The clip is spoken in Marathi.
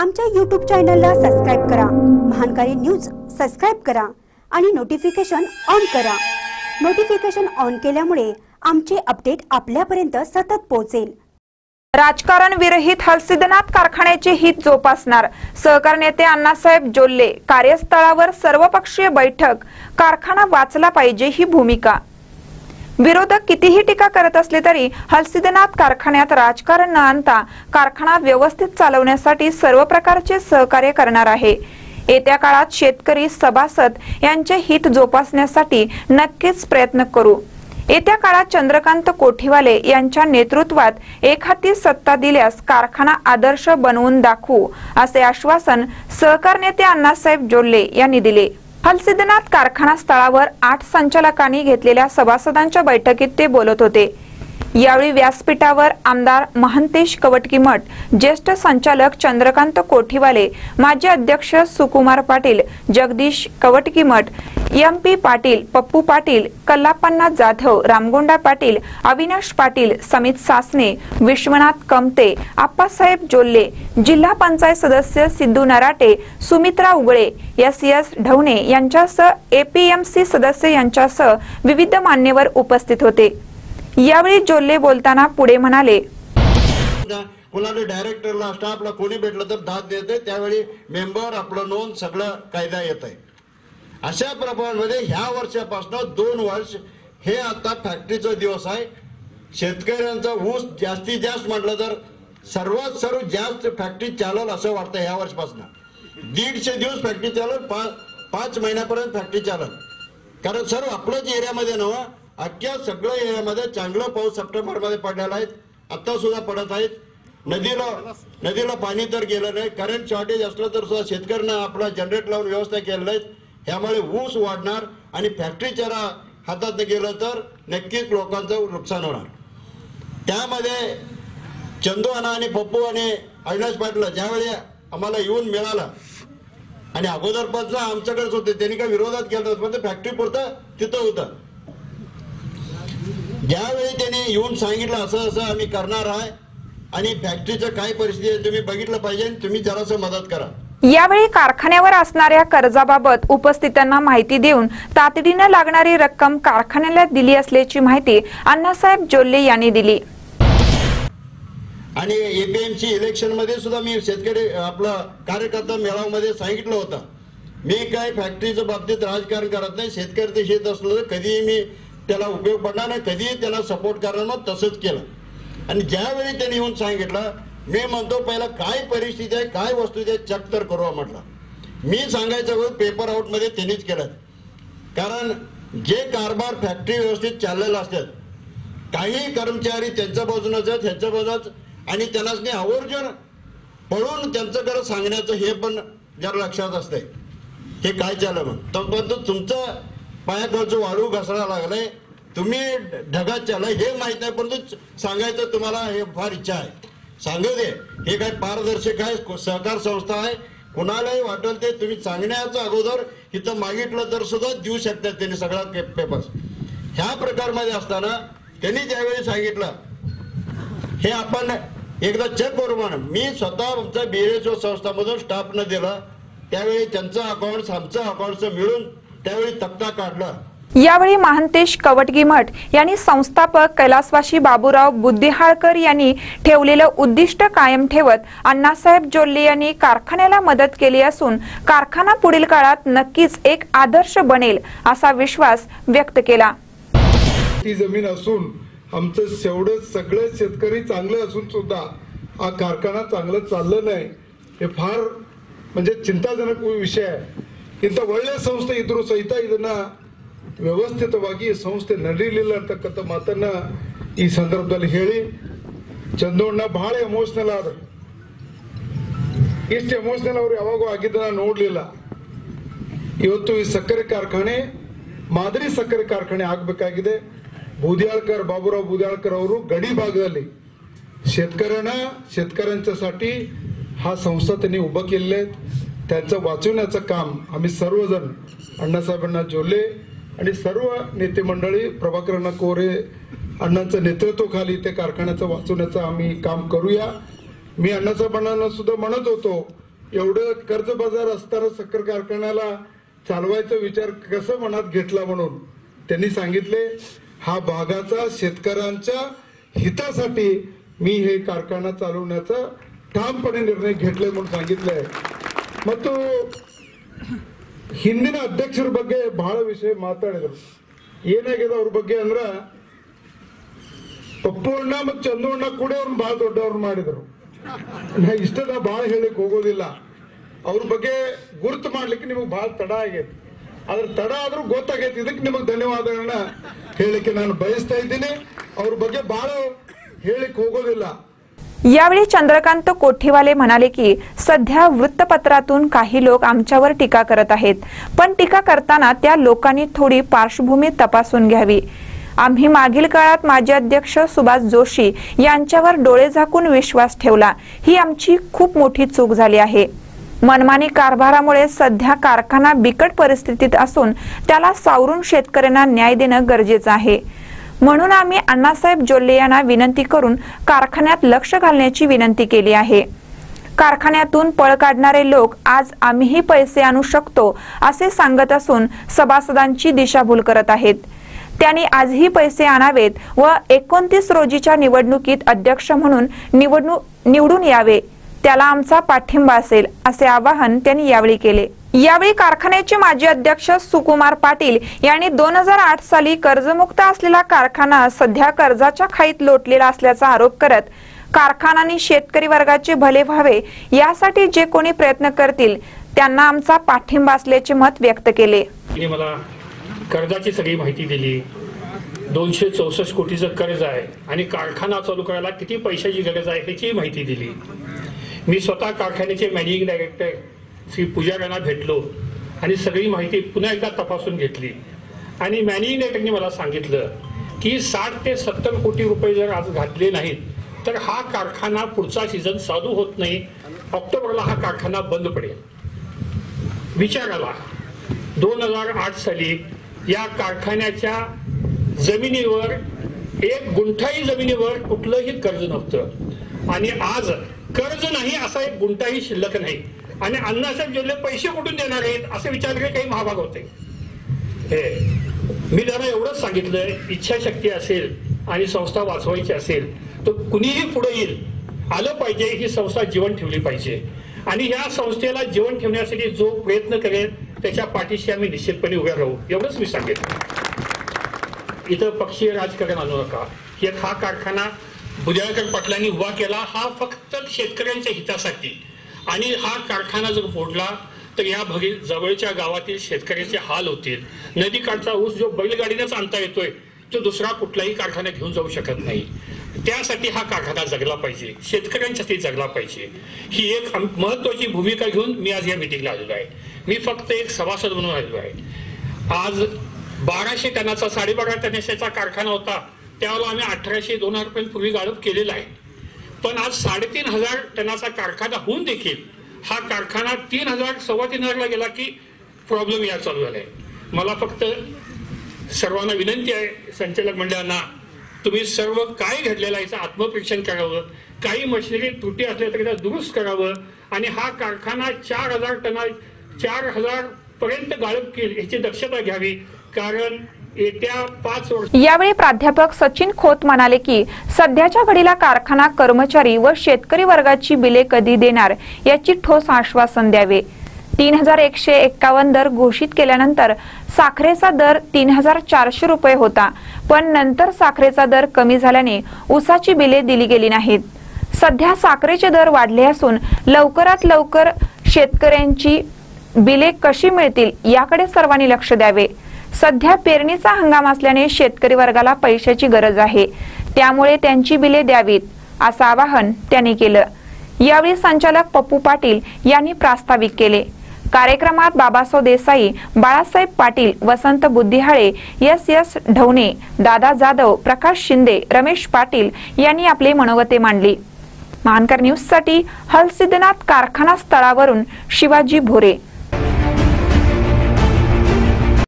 आमच्या यूट्यूब चॅनलला सबस्क्राईब करा. महानकारी न्यूज सबस्क्राईब करा आणि नोटिफिकेशन ऑन करा. नोटिफिकेशन ऑन केल्यामुळे आमचे अपडेट आपल्यापर्यंत सतत पोहोचेल. राजकारण विरहित हलसिद्धनाथ कारखान्याचे हित जोपासणार सहकार नेते अण्णासाहेब जोल्ले कार्यस्थळावर सर्वपक्षीय बैठक. कारखाना वाचला पाहिजे ही भूमिका. विरोधक कितीही टीका करत असले तरी हलसिद्धनाथ कारखान्यात राजकारण न आणता कारखाना व्यवस्थित चालवण्यासाठी सर्व प्रकारचे सहकार्य करणार आहे. येत्या काळात शेतकरी सभासद यांचे हित जोपासण्यासाठी नक्कीच प्रयत्न करू. येत्या काळात चंद्रकांत कोठीवाले यांच्या नेतृत्वात एक हाती सत्ता दिल्यास कारखाना आदर्श बनवून दाखवू असे आश्वासन सहकार नेते अण्णासाहेब जोल्ले यांनी दिले. हलसिद्धनाथ कारखाना स्थळावर आठ संचालकांनी घेतलेल्या सभासदांच्या बैठकीत ते बोलत होते. यावेळी व्यासपीठावर आमदार महंतेश कवटकीमठ ज्येष्ठ संचालक चंद्रकांत कोठीवाले माजी अध्यक्ष सुकुमार पाटील जगदीश कवटकीमठ एम पी पाटील पप्पू पाटील कल्लापन्ना जाधव रामगोंडा पाटील अविनाश पाटील समित सासने विश्वनाथ कमते आप्पासाहेब जोल्ले जिल्हा पंचायत सदस्य सिद्धू नराटे सुमित्रा उगळे एस एस ढवणे यांच्यासह एपीएमसी सदस्य यांच्यासह विविध मान्यवर उपस्थित होते. यावेळी जोल्ले बोलताना पुढे म्हणाले कुणाला डायरेक्टरला स्टाफला कोणी भेटलं तर दाद देते त्यावेळी मेंबर आपलं नोंद सगळं कायदा येत आहे अशा प्रमाणामध्ये ह्या वर्षापासून दोन वर्ष हे आता फॅक्टरीचा दिवस आहे. शेतकऱ्यांचा ऊस जास्तीत जास्त म्हटलं तर सर्वात सर्व जास्त फॅक्टरी चालल असं वाटतं ह्या वर्षापासून. दीडशे दिवस फॅक्टरी चालल पाच पाच महिन्यापर्यंत फॅक्टरी चालल. कारण सर्व आपल्याच एरियामध्ये नव्हा. अख्ख्या सगळ्या एरियामध्ये चांगला पाऊस सप्टेंबरमध्ये पडलेला आहे. आता सुद्धा पडत आहेत. नदीला नदीला पाणी तर गेलं नाही. करंट शॉर्टेज असलं तर सुद्धा शेतकऱ्यांना आपला जनरेट लावून व्यवस्था केलेला आहेत. ह्यामुळे ऊस वाढणार आणि फॅक्टरी चारा हातात गेलं तर नक्कीच लोकांचं नुकसान होणार. त्यामध्ये चंदू अना आणि पप्पू आणि अविनाश पाटील ज्यावेळी आम्हाला येऊन मिळाला आणि अगोदरपासून आमच्याकडेच होते त्यांनी काय विरोधात केलं होतं पण फॅक्टरी पुरतं तिथं होतं. ज्यावेळी त्यांनी येऊन सांगितलं असं असं आम्ही करणार आहे आणि फॅक्टरीचं काय परिस्थिती आहे तुम्ही बघितलं पाहिजे आणि तुम्ही जरासं मदत करा. यावेळी कारखान्यावर असणाऱ्या कर्जाबाबत उपस्थितांना माहिती देऊन तातडीनं लागणारी रक्कम कारखान्याला दिली असल्याची माहिती अण्णासाहेब जोल्ले यांनी दिली. आणि एपीएमसी इलेक्शनमध्ये सुद्धा मी शेतकरी आपला कार्यकर्ता मेळाव्यामध्ये सांगितलं होतं. मी काय फॅक्टरीच्या बाबतीत राजकारण करत नाही शेतकऱ्याचं शेत असलं कधीही मी त्याला उपयोग पडणार नाही. कधीही त्याला सपोर्ट करणार मग तसंच केलं. आणि ज्यावेळी त्यांनी येऊन सांगितलं मी म्हणतो पहिला काय परिस्थिती आहे काय वस्तू आहे चेक तर करू म्हटलं. मी सांगायचं वेळ पेपर आउटमध्ये त्यांनीच केलं. कारण जे कारभार फॅक्टरी व्यवस्थित चाललेलं असतात काही कर्मचारी त्यांच्या बाजूनच आहेत ह्यांच्या बाजूनच आणि त्यांनाच नाही आवर्जून पळून त्यांच्याकडे सांगण्याचं हे पण जरा लक्षात असतंय. हे काय चाललं मग? तर तुमचं पायाखालचं वाळू घसरा लागलंय. तुम्ही ढगात चाललाय हे माहीत नाही परंतु सांगायचं तुम्हाला हे फार इच्छा आहे. सांगू दे हे काय पारदर्शक आहे सहकार संस्था आहे कुणालाही वाटेल ते तुम्ही सांगण्याचं अगोदर इथं मागितलं तर सुद्धा देऊ शकतात त्यांनी सगळा पेपर्स ह्या प्रकारमध्ये असताना त्यांनी ज्यावेळी सांगितलं हे आपण एकदा चेक करू म्हणून. मी स्वतः आमच्या ओ संस्थामधून स्टाफनं दिलं त्यावेळी त्यांचं अकाउंट आमचं अकाउंटचं मिळून त्यावेळी तक्ता काढला. यावेळी महांतेश कवटगीमठ यांनी संस्थापक कैलासवाशी बाबूराव बुद्धिहाळकर यांनी ठेवलेलं उद्दिष्ट कायम ठेवत अण्णासाहेब जोल्ले यांनी कारखान्याला मदत केली असून कारखाना पुढील काळात नक्कीच एक आदर्श बनेल असा विश्वास व्यक्त केला. ती जमीन असून आमचं शेवढं सगळे शेतकरी चांगले असून सुद्धा हा कारखाना चांगलं चाललं नाही. हे फार म्हणजे चिंताजनक विषय आहे. ಇಂಥ ಒಳ್ಳೆಯ ಸಂಸ್ಥೆ ಇದ್ರೂ ಸಹಿತ ಇದನ್ನ ವ್ಯವಸ್ಥಿತವಾಗಿ ಸಂಸ್ಥೆ ನಡೀಲಿಲ್ಲ ಅಂತಕ್ಕಂಥ ಮಾತನ್ನ ಈ ಸಂದರ್ಭದಲ್ಲಿ ಹೇಳಿ. ಚಂದೋಣ್ಣ ಬಹಳ ಎಮೋಷನಲ್ ಆದ್ರು ಇಷ್ಟು ಎಮೋಷನಲ್ ಅವ್ರು ಯಾವಾಗೂ ಆಗಿದ್ದನ್ನ ನೋಡಲಿಲ್ಲ. ಇವತ್ತು ಈ ಸಕ್ಕರೆ ಕಾರ್ಖಾನೆ, ಮಾದರಿ ಸಕ್ಕರೆ ಕಾರ್ಖಾನೆ ಆಗಬೇಕಾಗಿದೆ. ಬೂದಿಯಾಳ್ಕರ್, ಬಾಬುರಾವ್ ಬೂದಿಯಾಳ್ಕರ್ ಅವರು ಗಡಿ ಭಾಗದಲ್ಲಿ. शेतकऱ्यांना शेतकऱ्यांच्यासाठी हा संस्था त्यांनी उभं केलेले त्यांचं वाचवण्याचं काम आम्ही सर्वजण अण्णासाहेबांना जोडले आणि सर्व नेते मंडळी प्रभाकरांना कोरे अण्णांचं नेतृत्वाखाली ते कारखान्याचं वाचवण्याचं आम्ही काम करूया. मी अण्णासाहेबांना सुद्धा म्हणत होतो एवढं कर्ज बाजार असताना साखर कारखान्याला चालवायचा विचार कसं मनात घेतला म्हणून त्यांनी सांगितले हा भागाचा शेतकऱ्यांच्या हितासाठी मी हे कारखाना चालवण्याचा ठामपणे निर्णय घेतलाय म्हणून सांगितलंय. ಮತ್ತು ಹಿಂದಿನ ಅಧ್ಯಕ್ಷರ ಬಗ್ಗೆ ಬಹಳ ವಿಷಯ ಮಾತಾಡಿದರು. ಏನಾಗಿದೆ ಅವ್ರ ಬಗ್ಗೆ ಅಂದ್ರ, ಪಪ್ಪು ಅಣ್ಣ ಮತ್ತು ಚಂದು ಅಣ್ಣ ಕೂಡ ಅವ್ರನ್ನ ಬಹಳ ದೊಡ್ಡವ್ರು ಮಾಡಿದರು. ನಾ ಇಷ್ಟದ ಬಹಳ ಹೇಳಕ್ ಹೋಗೋದಿಲ್ಲ. ಅವ್ರ ಬಗ್ಗೆ ಗುರುತು ಮಾಡ್ಲಿಕ್ಕೆ ನಿಮಗೆ ಬಹಳ ತಡ ಆಗೈತಿ. ಅದ್ರ ತಡ ಆದ್ರೂ ಗೊತ್ತಾಗೈತಿ. ಇದಕ್ಕೆ ನಿಮಗೆ ಧನ್ಯವಾದಗಳನ್ನ ಹೇಳಿಕ್ಕೆ ನಾನು ಬಯಸ್ತಾ ಇದ್ದೀನಿ. ಅವ್ರ ಬಗ್ಗೆ ಬಹಳ ಹೇಳಿಕ್ ಹೋಗೋದಿಲ್ಲ. यावेळी चंद्रकांत कोठीवाले म्हणाले की सध्या वृत्तपत्रातून काही लोक आमच्यावर टीका करत आहेत. पण टीका करताना त्या लोकांनी थोडी पार्श्वभूमी तपासून घ्यावी. आम्ही मागील काळात माजी अध्यक्ष सुभाष जोशी यांच्यावर डोळे झाकून विश्वास ठेवला. ही आमची खूप मोठी चूक झाली आहे. मनमानी कारभारामुळे सध्या कारखाना बिकट परिस्थितीत असून त्याला सावरून शेतकऱ्यांना न्याय देणं गरजेचं आहे. म्हणून आम्ही अण्णासाहेब जोल्ले यांना विनंती करून कारखान्यात लक्ष घालण्याची विनंती केली आहे. कारखान्यातून पळ काढणारे लोक आज आम्हीही पैसे आणू शकतो असे सांगत असून सभासदांची दिशाभूल करत आहेत. त्यांनी आजही पैसे आणावेत व एकोणतीस रोजीच्या निवडणुकीत अध्यक्ष म्हणून निवडणूक निवडून यावे. त्याला आमचा पाठिंबा असेल असे आवाहन त्यांनी यावेळी केले. यावेळी कारखान्याचे माजी अध्यक्ष सुकुमार पाटील यांनी दोन हजार आठ साली कर्जमुक्त असलेला कारखाना सध्या कर्जाच्या खाईत लोटलेला असल्याचा आरोप करत कारखाना शेतकरी वर्गाचे भले व्हावे यासाठी जे कोणी प्रयत्न करतील त्यांना आमचा पाठिंबा असल्याचे मत व्यक्त केले. मला कर्जाची सगळी माहिती दिली. दोनशे चौसष्ट कोटीचं कर्ज आहे आणि कारखाना चालू करायला किती पैशाची गरज आहे ह्याची माहिती दिली. मी स्वतः कारखान्याचे मॅनेजिंग डायरेक्टर श्री पुजाऱ्यांना भेटलो आणि सगळी माहिती पुन्हा एकदा तपासून घेतली. आणि मॅनेजिंग डायरेक्टरने मला सांगितलं की साठ ते सत्तर कोटी रुपये जर आज घातले नाहीत तर हा कारखाना पुढचा सीझन चालू होत नाही. ऑक्टोबरला हा कारखाना बंद पडेल. विचाराला दोन हजार आठ साली या कारखान्याच्या जमिनीवर एक गुंठाही जमिनीवर कुठलंही कर्ज नव्हतं. आणि आज कर्ज नाही असा एक गुंठाही शिल्लक नाही. आणि अण्णासाहेब जोल्ले पैसे कुठून देणार आहेत असे विचार केले काही महाभाग होते. हे मी त्यांना एवढंच सांगितलंय इच्छाशक्ती असेल आणि संस्था वाचवायची असेल तर कुणीही पुढे येईल. आलं पाहिजे ही संस्था जीवन ठेवली पाहिजे. आणि या संस्थेला जीवन ठेवण्यासाठी जो प्रयत्न करेल त्याच्या पाठीशी आम्ही निश्चितपणे उभ्या राहू एवढंच मी सांगेन. इथं पक्षीय राजकारण आणू नका. एक हा कारखाना बुद्याळकर पाटलांनी उभा केला हा फक्त शेतकऱ्यांच्या हितासाठी. आणि हा कारखाना जर फोडला तर या भगी जवळच्या गावातील शेतकऱ्याचे हाल होतील. नदीकाठचा ऊस जो बैलगाडीनेच आणता येतोय तो दुसरा कुठलाही कारखाना घेऊन जाऊ शकत नाही. त्यासाठी हा कारखाना जगला पाहिजे शेतकऱ्यांसाठी जगला पाहिजे. ही एक महत्वाची भूमिका घेऊन मी आज या मिटिंगला आलेलो आहे. मी फक्त एक सभासद म्हणून आलेलो आहे. आज बाराशे टनाचा साडेबारा टनाचा कारखाना होता. त्यावर आम्ही अठराशे दोन हजार रुपयांपूर्वी गाळप केलेला आहे. पण आज साडेतीन हजार टनाचा कारखाना होऊन देखील हा कारखाना तीन हजार सव्वा तीन हजारला गेला की प्रॉब्लेम या चालू झालाय. मला फक्त सर्वांना विनंती आहे संचालक मंडळांना तुम्ही सर्व काय घडलेलं आहे याचं आत्मपरीक्षण करावं. काही मशिनरी त्रुटी असल्या तरी त्या दुरुस्त करावं. आणि हा कारखाना चार हजार टना चार हजार पर्यंत गाळप केली ह्याची दक्षता घ्यावी. कारण यावेळी प्राध्यापक सचिन खोत म्हणाले की सध्याच्या घडीला कारखाना कर्मचारी व शेतकरी वर्गाची बिले कधी देणार याची ठोस आश्वासन द्यावे. तीन हजार एकशे एक्कावन्न दर घोषित केल्यानंतर साखरेचा दर तीन हजार चारशे रुपये होता पण नंतर साखरेचा दर कमी झाल्याने ऊसाची बिले दिली गेली नाहीत. सध्या साखरेचे दर वाढले असून लवकरात लवकर शेतकऱ्यांची बिले कशी मिळतील याकडे सर्वांनी लक्ष द्यावे. सध्या पेरणीचा हंगाम असल्याने शेतकरी वर्गाला पैशाची गरज आहे. त्यामुळे त्यांची बिले द्यावीत असं आवाहन त्यांनी केलं. यावेळी संचालक पप्पू पाटील यांनी प्रास्ताविक केले. कार्यक्रमात बाबासाहेब देसाई बाळासाहेब पाटील वसंत बुद्धिहाळे एस एस ढवणे दादा जाधव प्रकाश शिंदे रमेश पाटील यांनी आपले मनोगते मांडली. महानकर न्यूजसाठी हलसिद्धनाथ कारखाना स्थळावरून शिवाजी भोरे.